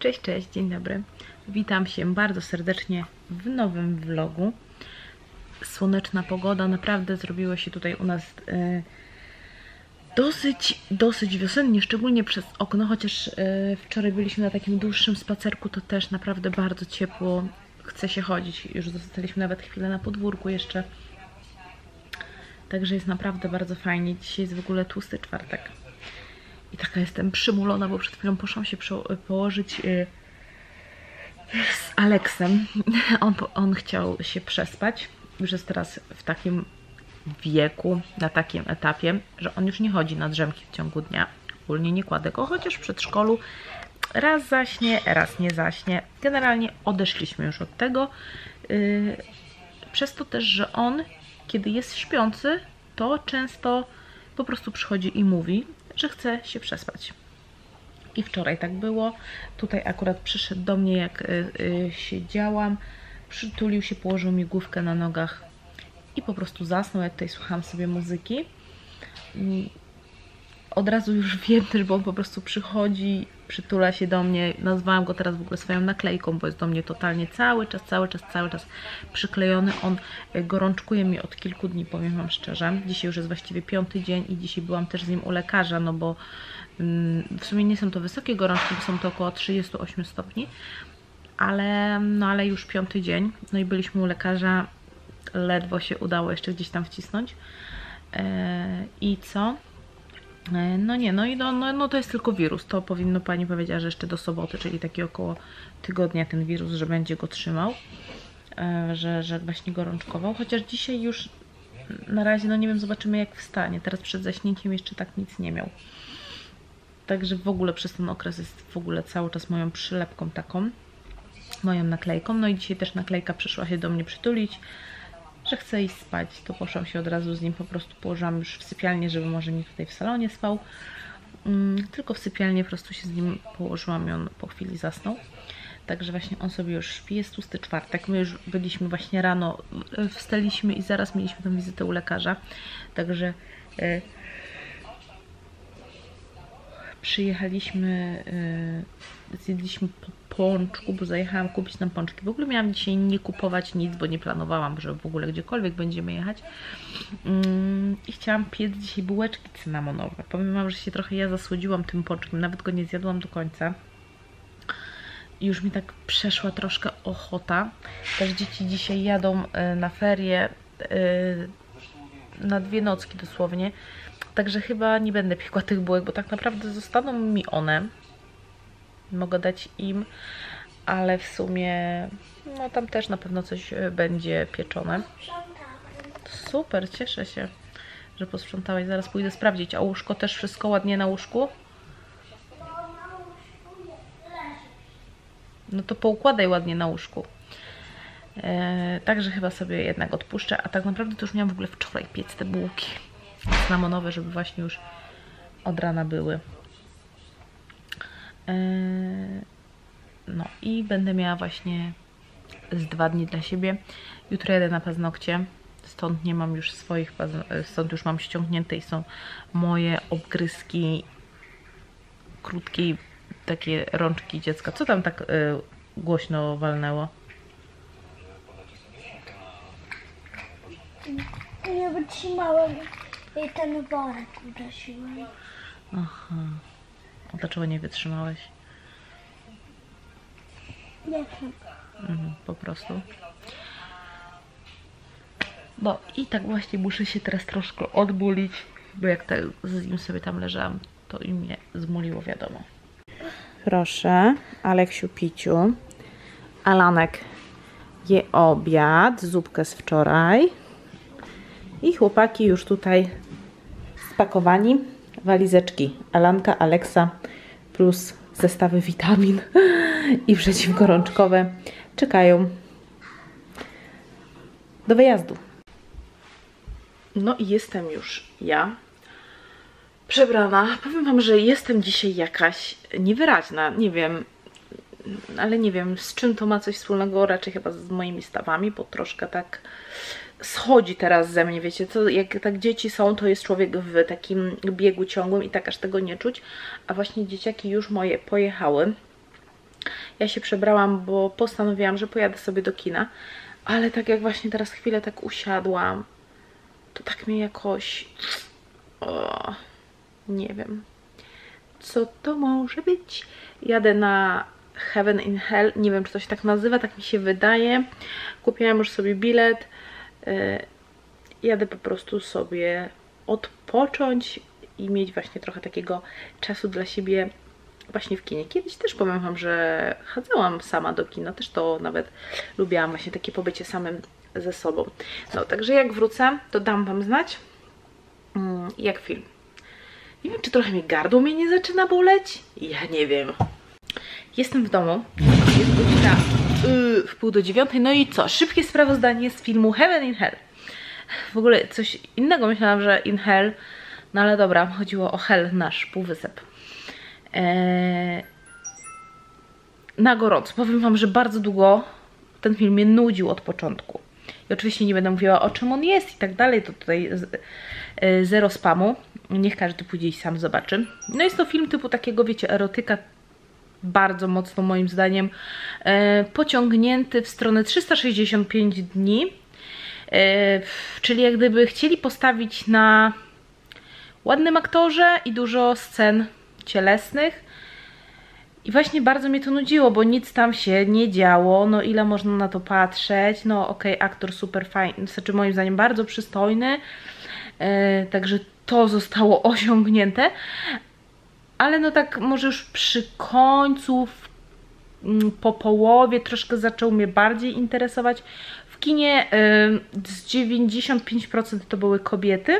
Cześć, cześć, dzień dobry. Witam się bardzo serdecznie w nowym vlogu. Słoneczna pogoda, naprawdę zrobiło się tutaj u nas e, dosyć, dosyć wiosennie, szczególnie przez okno, chociaż e, wczoraj byliśmy na takim dłuższym spacerku, to też naprawdę bardzo ciepło, chce się chodzić. Już zostaliśmy nawet chwilę na podwórku jeszcze. Także jest naprawdę bardzo fajnie. Dzisiaj jest w ogóle tłusty czwartek. I taka jestem przymulona, bo przed chwilą poszłam się położyć y, z Aleksem. On, on chciał się przespać. Już jest teraz w takim wieku, na takim etapie, że on już nie chodzi na drzemki w ciągu dnia. Ogólnie nie kładę go, chociaż w przedszkolu raz zaśnie, raz nie zaśnie. Generalnie odeszliśmy już od tego. Yy, przez to też, że on, kiedy jest śpiący, to często po prostu przychodzi i mówi, że chce się przespać. I wczoraj tak było. Tutaj akurat przyszedł do mnie, jak y, y, siedziałam, przytulił się, położył mi główkę na nogach i po prostu zasnął. Ja tutaj słuchałam sobie muzyki. Od razu już wiem też, bo on po prostu przychodzi, przytula się do mnie. Nazwałam go teraz w ogóle swoją naklejką, bo jest do mnie totalnie cały czas, cały czas, cały czas przyklejony. On y, gorączkuje mnie od kilku dni, powiem Wam szczerze. Dzisiaj już jest właściwie piąty dzień i dzisiaj byłam też z nim u lekarza, no bo mm, w sumie nie są to wysokie gorączki, bo są to około 38 stopni, ale, no ale już piąty dzień, no i byliśmy u lekarza, ledwo się udało jeszcze gdzieś tam wcisnąć. E, I co? E, No nie, no i no, no, no to jest tylko wirus. To powinno pani powiedziała, że jeszcze do soboty, czyli taki około tygodnia ten wirus, że będzie go trzymał, e, że, że właśnie gorączkował. Chociaż dzisiaj już na razie, no nie wiem, zobaczymy jak wstanie. Teraz przed zaśnięciem jeszcze tak nic nie miał. Także w ogóle przez ten okres jest w ogóle cały czas moją przylepką taką, moją naklejką. No i dzisiaj też naklejka przyszła się do mnie przytulić, że chce iść spać. To poszłam się od razu z nim, po prostu położyłam już w sypialnię, żeby może nie tutaj w salonie spał. Mm, tylko w sypialnię po prostu się z nim położyłam i on po chwili zasnął. Także właśnie on sobie już śpi, jest tłusty czwartek. My już byliśmy właśnie rano, e, wstaliśmy i zaraz mieliśmy tę wizytę u lekarza. Także e, przyjechaliśmy, yy, zjedliśmy pączku, bo zajechałam kupić nam pączki. W ogóle miałam dzisiaj nie kupować nic, bo nie planowałam, że w ogóle gdziekolwiek będziemy jechać. Ym, I chciałam piec dzisiaj bułeczki cynamonowe. Powiem Wam, że się trochę ja zasłodziłam tym pączkiem, nawet go nie zjadłam do końca. Już mi tak przeszła troszkę ochota. Też dzieci dzisiaj jadą y, na ferie, y, na dwie nocki dosłownie. Także chyba nie będę piekła tych bułek, bo tak naprawdę zostaną mi one. Mogę dać im, ale w sumie no tam też na pewno coś e, będzie pieczone. Super, cieszę się, że posprzątałeś. Zaraz pójdę sprawdzić. A łóżko też wszystko ładnie na łóżku? No to poukładaj ładnie na łóżku. E, także chyba sobie jednak odpuszczę. A tak naprawdę to już miałam w ogóle wczoraj piec te bułki cynamonowe, żeby właśnie już od rana były. E, no i będę miała właśnie z dwa dni dla siebie. Jutro jadę na paznokcie, stąd nie mam już swoich stąd już mam ściągnięte i są moje obgryzki krótkiej takie rączki dziecka. Co tam tak y, głośno walnęło? Nie wytrzymałem i ten worek uderzyłem. Aha. Dlaczego nie wytrzymałeś? Nie wiem. Mhm, po prostu. No i tak właśnie muszę się teraz troszkę odmulić, bo jak tak z nim sobie tam leżałam, to i mnie zmuliło, wiadomo. Proszę, Aleksiu Piciu. Alanek je obiad, zupkę z wczoraj. I chłopaki już tutaj spakowani. Walizeczki Alanka, Aleksa plus zestawy witamin i przeciwgorączkowe czekają do wyjazdu. No i jestem już ja. Przebrana. Powiem Wam, że jestem dzisiaj jakaś niewyraźna. Nie wiem, ale nie wiem z czym to ma coś wspólnego. Raczej chyba z moimi stawami, bo troszkę tak schodzi teraz ze mnie, wiecie, co, jak tak dzieci są, to jest człowiek w takim biegu ciągłym i tak aż tego nie czuć, a właśnie dzieciaki już moje pojechały. Ja się przebrałam, bo postanowiłam, że pojadę sobie do kina. Ale tak jak właśnie teraz chwilę tak usiadłam, to tak mnie jakoś... O, nie wiem. Co to może być? Jadę na Heaven in Hell. Nie wiem, czy to się tak nazywa, tak mi się wydaje. Kupiłam już sobie bilet. Yy, jadę po prostu sobie odpocząć i mieć właśnie trochę takiego czasu dla siebie właśnie w kinie. Kiedyś też powiem Wam, że chadzałam sama do kina, też to nawet lubiłam właśnie takie pobycie samym ze sobą. No, także jak wrócę, to dam Wam znać, mm, jak film. Nie wiem, czy trochę mi gardło mnie nie zaczyna boleć? Ja nie wiem. Jestem w domu, jest godzina yy, w pół do dziewiątej, no i co? Szybkie sprawozdanie z filmu Heaven in Hell. W ogóle coś innego myślałam, że in Hell, no ale dobra, chodziło o Hell, nasz półwysep. Eee, na gorąco. Powiem Wam, że bardzo długo ten film mnie nudził od początku. I oczywiście nie będę mówiła o czym on jest i tak dalej, to tutaj e, zero spamu. Niech każdy pójdzie i sam zobaczy. No jest to film typu takiego, wiecie, erotyka bardzo mocno moim zdaniem e, pociągnięty w stronę 365 dni. E, czyli jak gdyby chcieli postawić na ładnym aktorze i dużo scen cielesnych. I właśnie bardzo mnie to nudziło, bo nic tam się nie działo. No ile można na to patrzeć? No okej, okay, aktor super fajny, znaczy moim zdaniem bardzo przystojny. Yy, także to zostało osiągnięte. Ale no tak może już przy końcu, mm, po połowie troszkę zaczął mnie bardziej interesować. W kinie yy, z 95% to były kobiety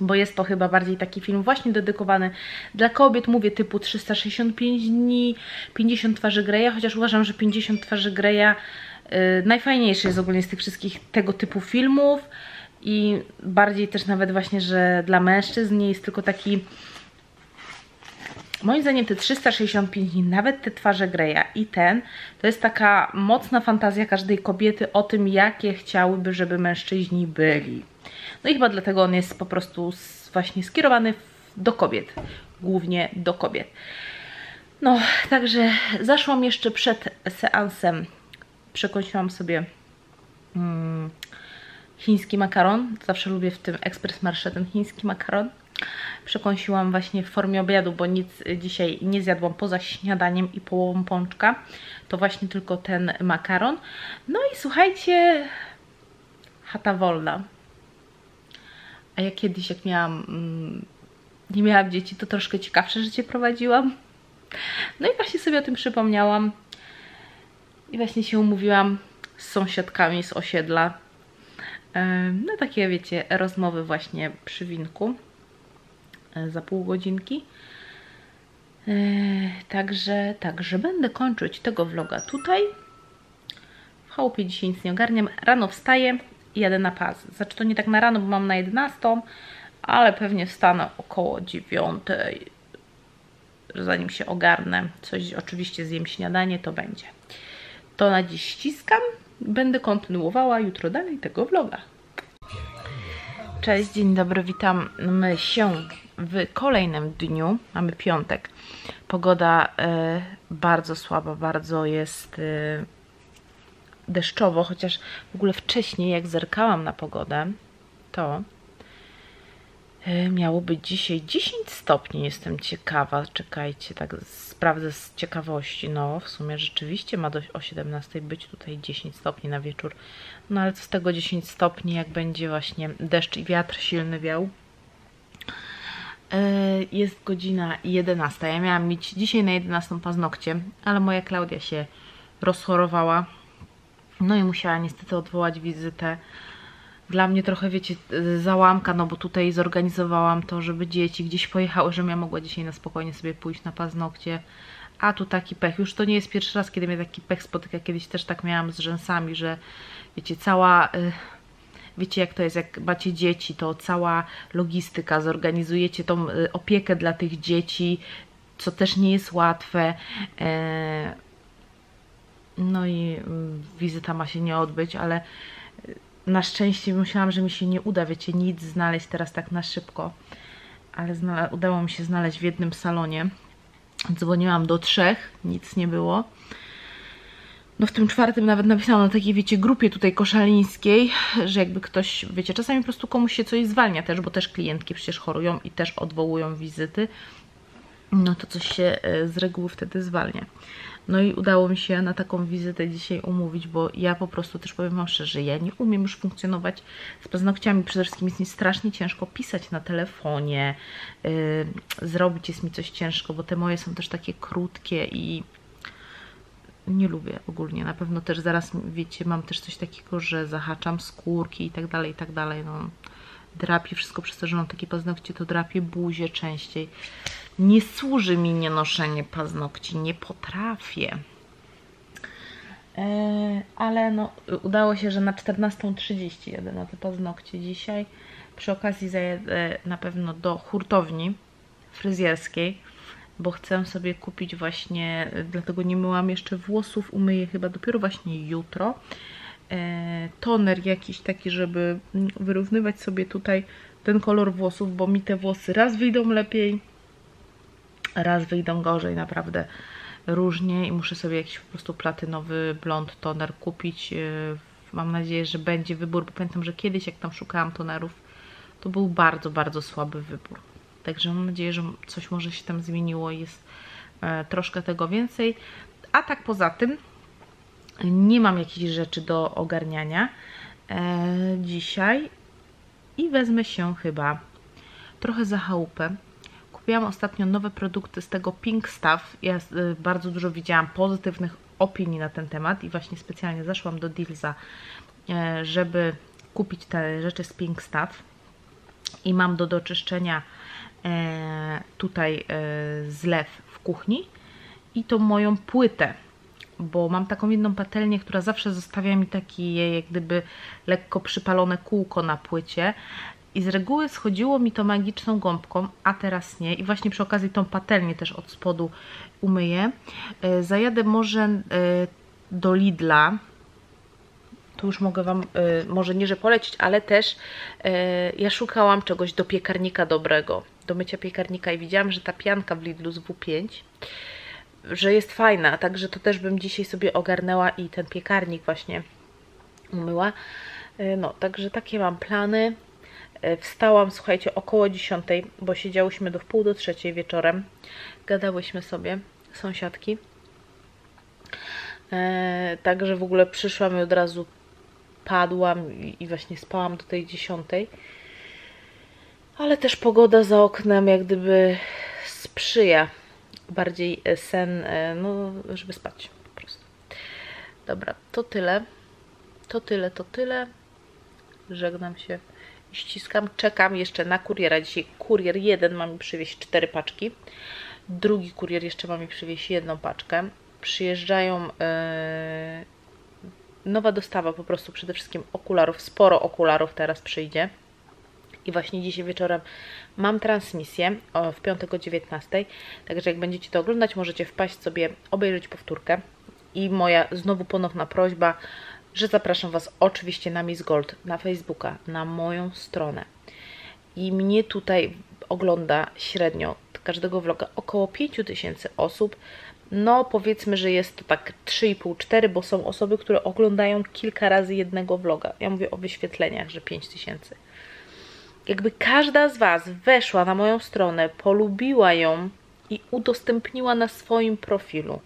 bo jest to chyba bardziej taki film właśnie dedykowany dla kobiet, mówię typu 365 dni, 50 twarzy Greya, chociaż uważam, że 50 twarzy Greya yy, najfajniejszy jest ogólnie z tych wszystkich tego typu filmów i bardziej też nawet właśnie, że dla mężczyzn nie jest tylko taki Moim zdaniem te 365 dni, nawet te twarze Greya i ten, to jest taka mocna fantazja każdej kobiety o tym, jakie chciałyby, żeby mężczyźni byli. No i chyba dlatego on jest po prostu właśnie skierowany do kobiet, głównie do kobiet. No, także zaszłam jeszcze przed seansem, przekąsiłam sobie hmm, chiński makaron. Zawsze lubię w tym Express Marsze ten chiński makaron. Przekąsiłam właśnie w formie obiadu, bo nic dzisiaj nie zjadłam poza śniadaniem i połową pączka. To właśnie tylko ten makaron. No i słuchajcie, chata wolna. A ja kiedyś, jak miałam, mm, nie miałam dzieci, to troszkę ciekawsze życie prowadziłam. No i właśnie sobie o tym przypomniałam. I właśnie się umówiłam z sąsiadkami z osiedla. No takie, wiecie, rozmowy właśnie przy winku e, za pół godzinki. E, także, także będę kończyć tego vloga tutaj. W chałupie dzisiaj nic nie ogarniam. Rano wstaję, jadę na pas. Znaczy to nie tak na rano, bo mam na 11, ale pewnie wstanę około 9, zanim się ogarnę. Coś oczywiście zjem śniadanie, to będzie. To na dziś ściskam. Będę kontynuowała jutro dalej tego vloga. Cześć, dzień dobry, witam się w kolejnym dniu. Mamy piątek. Pogoda y, bardzo słaba, bardzo jest... Y, deszczowo, chociaż w ogóle wcześniej jak zerkałam na pogodę, to e, miało być dzisiaj 10 stopni. Jestem ciekawa, czekajcie, tak sprawdzę z ciekawości. No, w sumie rzeczywiście ma dość o 17 być tutaj 10 stopni na wieczór. No ale z tego 10 stopni, jak będzie właśnie deszcz i wiatr silny wiał? E, jest godzina 11. Ja miałam mieć dzisiaj na 11 paznokcie, ale moja Klaudia się rozchorowała no i musiała niestety odwołać wizytę. Dla mnie trochę, wiecie, załamka, no bo tutaj zorganizowałam to, żeby dzieci gdzieś pojechały, żebym ja mogła dzisiaj na spokojnie sobie pójść na paznokcie. A tu taki pech. Już to nie jest pierwszy raz, kiedy mnie taki pech spotyka. Kiedyś też tak miałam z rzęsami, że wiecie, cała... Y, wiecie jak to jest, jak macie dzieci, to cała logistyka, zorganizujecie tą y, opiekę dla tych dzieci, co też nie jest łatwe. E, no i mm, wizyta ma się nie odbyć, ale y, na szczęście myślałam, że mi się nie uda, wiecie, nic znaleźć teraz tak na szybko. Ale udało mi się znaleźć w jednym salonie Dzwoniłam do trzech, nic nie było. No w tym czwartym nawet napisałam na takiej, wiecie, grupie tutaj koszalińskiej, że jakby ktoś, wiecie, czasami po prostu komuś się coś zwalnia też, bo też klientki przecież chorują i też odwołują wizyty. No to coś się e, z reguły wtedy zwalnia. No i udało mi się na taką wizytę dzisiaj umówić, bo ja po prostu też powiem Wam szczerze, ja nie umiem już funkcjonować z paznokciami. Przede wszystkim jest mi strasznie ciężko pisać na telefonie, yy, zrobić jest mi coś ciężko, bo te moje są też takie krótkie i nie lubię ogólnie. Na pewno też zaraz, wiecie, mam też coś takiego, że zahaczam skórki i tak dalej, i tak dalej. No, drapie wszystko przez to, że mam takie paznokcie, to drapie buzię częściej. Nie służy mi nienoszenie paznokci, nie potrafię. E, ale no, udało się, że na 14.30 jadę na te paznokcie dzisiaj. Przy okazji zajadę na pewno do hurtowni fryzjerskiej, bo chcę sobie kupić właśnie, dlatego nie myłam jeszcze włosów, umyję chyba dopiero właśnie jutro. E, toner jakiś taki, żeby wyrównywać sobie tutaj ten kolor włosów, bo mi te włosy raz wyjdą lepiej, raz wyjdą gorzej, naprawdę różnie i muszę sobie jakiś po prostu platynowy blond toner kupić. Yy, mam nadzieję, że będzie wybór, bo pamiętam, że kiedyś jak tam szukałam tonerów, to był bardzo, bardzo słaby wybór. Także mam nadzieję, że coś może się tam zmieniło i jest e, troszkę tego więcej. A tak poza tym nie mam jakichś rzeczy do ogarniania e, dzisiaj i wezmę się chyba trochę za chałupę kupiłam ostatnio nowe produkty z tego Pink Stuff. Ja y, bardzo dużo widziałam pozytywnych opinii na ten temat i właśnie specjalnie zaszłam do Dealsa, e, żeby kupić te rzeczy z Pink Stuff. I mam do doczyszczenia e, tutaj e, zlew w kuchni i tą moją płytę bo mam taką jedną patelnię, która zawsze zostawia mi takie jak gdyby lekko przypalone kółko na płycie i z reguły schodziło mi to magiczną gąbką, a teraz nie. I właśnie przy okazji tą patelnię też od spodu umyję. E, zajadę może e, do Lidla. Tu już mogę Wam, e, może nie, że polecić, ale też ja szukałam czegoś do piekarnika dobrego, do mycia piekarnika i widziałam, że ta pianka w Lidlu z W5 że jest fajna, także to też bym dzisiaj sobie ogarnęła i ten piekarnik właśnie umyła. No, także takie mam plany. E, wstałam, słuchajcie, około 10, bo siedziałyśmy do wpół do trzeciej wieczorem. Gadałyśmy sobie, sąsiadki. E, także w ogóle przyszłam i od razu padłam i, i właśnie spałam do tej 10. Ale też pogoda za oknem jak gdyby sprzyja bardziej sen, e, no żeby spać po prostu. Dobra, to tyle. To tyle, to tyle. Żegnam się ściskam, czekam jeszcze na kuriera. Dzisiaj kurier jeden ma mi przywieźć cztery paczki, drugi kurier jeszcze ma mi przywieźć jedną paczkę. Przyjeżdżają yy, nowa dostawa po prostu przede wszystkim okularów, sporo okularów teraz przyjdzie. I właśnie dzisiaj wieczorem mam transmisję w piątek o 19. Także jak będziecie to oglądać, możecie wpaść sobie, obejrzeć powtórkę. I moja znowu ponowna prośba, że zapraszam Was oczywiście na Miss Gold, na Facebooka, na moją stronę. I mnie tutaj ogląda średnio każdego vloga około 5000 osób. No powiedzmy, że jest to tak 3,5-4, bo są osoby, które oglądają kilka razy jednego vloga. Ja mówię o wyświetleniach, że 5000. Jakby każda z Was weszła na moją stronę, polubiła ją i udostępniła na swoim profilu.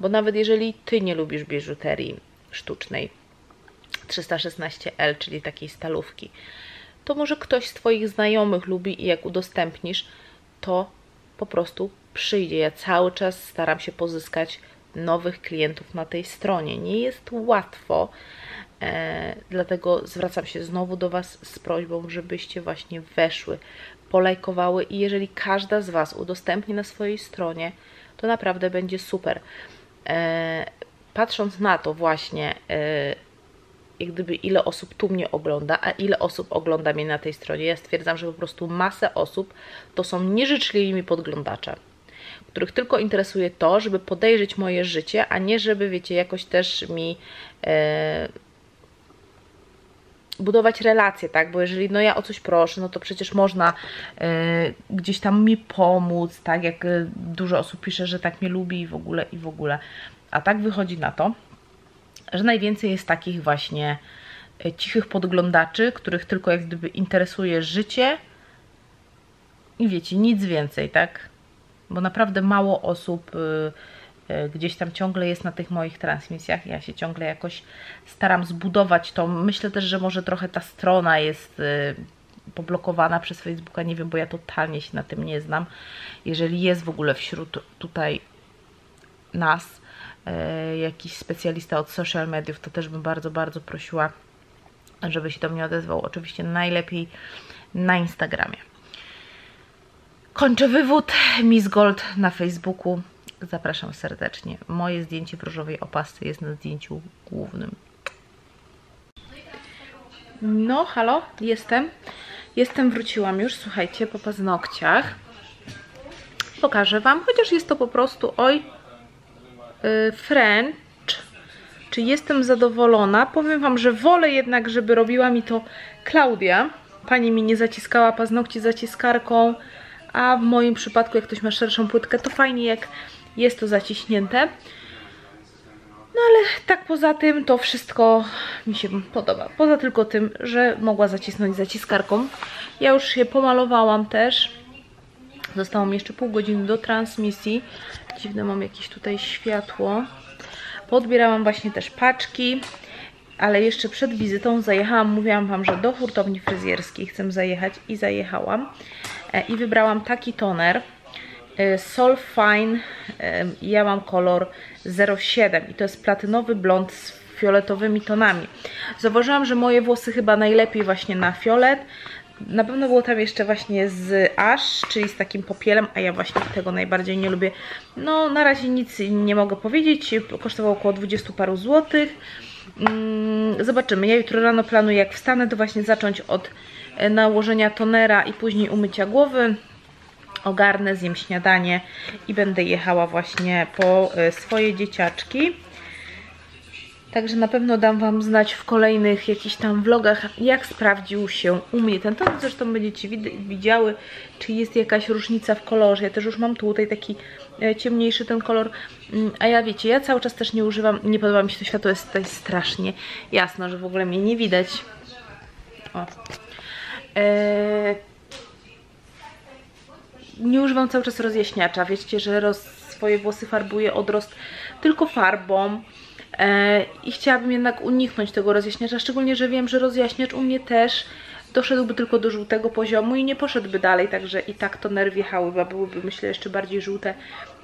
Bo nawet jeżeli Ty nie lubisz biżuterii sztucznej, 316L, czyli takiej stalówki, to może ktoś z Twoich znajomych lubi i jak udostępnisz, to po prostu przyjdzie. Ja cały czas staram się pozyskać nowych klientów na tej stronie. Nie jest łatwo, e, dlatego zwracam się znowu do Was z prośbą, żebyście właśnie weszły, polajkowały i jeżeli każda z Was udostępni na swojej stronie, to naprawdę będzie super. E, patrząc na to właśnie, e, jak gdyby ile osób tu mnie ogląda, a ile osób ogląda mnie na tej stronie. Ja stwierdzam, że po prostu masę osób to są nieżyczliwi podglądacze, których tylko interesuje to, żeby podejrzeć moje życie, a nie żeby, wiecie, jakoś też mi e, budować relacje, tak? Bo jeżeli no ja o coś proszę, no to przecież można e, gdzieś tam mi pomóc, tak? Jak e, dużo osób pisze, że tak mnie lubi i w ogóle, i w ogóle. A tak wychodzi na to, że najwięcej jest takich właśnie e, cichych podglądaczy, których tylko jak gdyby interesuje życie i wiecie, nic więcej, tak? Bo naprawdę mało osób y, y, gdzieś tam ciągle jest na tych moich transmisjach. Ja się ciągle jakoś staram zbudować to. Myślę też, że może trochę ta strona jest y, poblokowana przez Facebooka, nie wiem, bo ja totalnie się na tym nie znam. Jeżeli jest w ogóle wśród tutaj nas jakiś specjalista od social mediów, to też bym bardzo, bardzo prosiła, żeby się do mnie odezwał. Oczywiście najlepiej na Instagramie. Kończę wywód Miss Gold na Facebooku. Zapraszam serdecznie. Moje zdjęcie w różowej opasce jest na zdjęciu głównym. No, halo, jestem. Jestem, wróciłam już, słuchajcie, po paznokciach. Pokażę Wam, chociaż jest to po prostu, oj, yy, French. Czy jestem zadowolona? Powiem Wam, że wolę jednak, żeby robiła mi to Klaudia. Pani mi nie zaciskała paznokci zaciskarką a w moim przypadku jak ktoś ma szerszą płytkę to fajnie jak jest to zaciśnięte. No ale tak poza tym to wszystko mi się podoba. Poza tylko tym, że mogła zacisnąć zaciskarką. Ja już się pomalowałam też. Zostało mi jeszcze pół godziny do transmisji. Dziwne mam jakieś tutaj światło. Podbierałam właśnie też paczki. Ale jeszcze przed wizytą zajechałam, mówiłam Wam, że do hurtowni fryzjerskiej chcę zajechać i zajechałam. E, i wybrałam taki toner e, Sol Fine e, ja mam kolor 07 i to jest platynowy blond z fioletowymi tonami zauważyłam, że moje włosy chyba najlepiej właśnie na fiolet na pewno było tam jeszcze właśnie z ash, czyli z takim popielem, a ja właśnie tego najbardziej nie lubię. No na razie nic nie mogę powiedzieć, kosztowało około 20 paru złotych. Mm, zobaczymy, ja jutro rano planuję jak wstanę to właśnie zacząć od E, nałożenia tonera i później umycia głowy. Ogarnę, zjem śniadanie i będę jechała właśnie po e, swoje dzieciaczki. Także na pewno dam Wam znać w kolejnych jakichś tam vlogach, jak sprawdził się u mnie ten ton. Zresztą będziecie widziały, czy jest jakaś różnica w kolorze. Ja też już mam tutaj taki e, ciemniejszy ten kolor. Mm, a ja wiecie, ja cały czas też nie używam, nie podoba mi się to światło, jest tutaj strasznie jasno, że w ogóle mnie nie widać. O, Eee, nie używam cały czas rozjaśniacza. Wiecie, że roz, swoje włosy farbuję odrost tylko farbą. Eee, I chciałabym jednak uniknąć tego rozjaśniacza, szczególnie, że wiem, że rozjaśniacz u mnie też doszedłby tylko do żółtego poziomu i nie poszedłby dalej, także i tak to nerwy bo byłyby myślę jeszcze bardziej żółte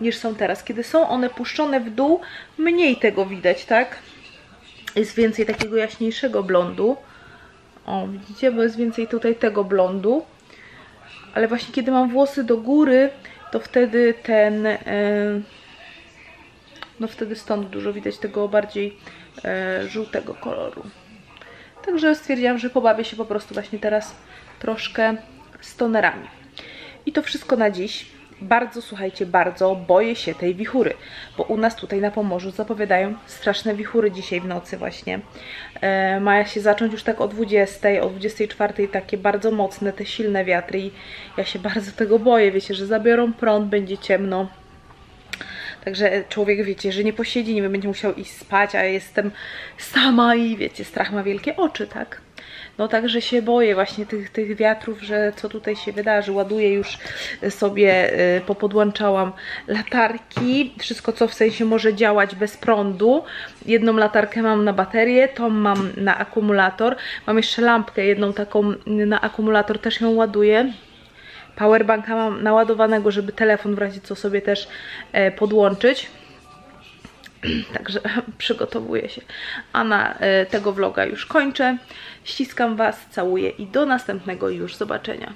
niż są teraz. Kiedy są one puszczone w dół, mniej tego widać, tak? Jest więcej takiego jaśniejszego blondu. O, widzicie, bo jest więcej tutaj tego blondu. Ale właśnie kiedy mam włosy do góry, to wtedy ten... E, no wtedy stąd dużo widać tego bardziej e, żółtego koloru. Także stwierdziłam, że pobawię się po prostu właśnie teraz troszkę z tonerami. I to wszystko na dziś bardzo, słuchajcie, bardzo boję się tej wichury, bo u nas tutaj na Pomorzu zapowiadają straszne wichury dzisiaj w nocy właśnie. E, ma się zacząć już tak o 20, o 24 takie bardzo mocne, te silne wiatry i ja się bardzo tego boję, wiecie, że zabiorą prąd, będzie ciemno. Także człowiek, wiecie, że nie posiedzi, nie będzie musiał iść spać, a jestem sama i wiecie, strach ma wielkie oczy, tak? No także się boję właśnie tych, tych wiatrów, że co tutaj się wydarzy. Ładuję już sobie, y, popodłączałam latarki, wszystko co w sensie może działać bez prądu. Jedną latarkę mam na baterię, tą mam na akumulator. Mam jeszcze lampkę jedną taką na akumulator, też ją ładuję. Powerbanka mam naładowanego, żeby telefon w razie co sobie też e, podłączyć. Także przygotowuję się. A na e, tego vloga już kończę. Ściskam Was, całuję i do następnego już zobaczenia.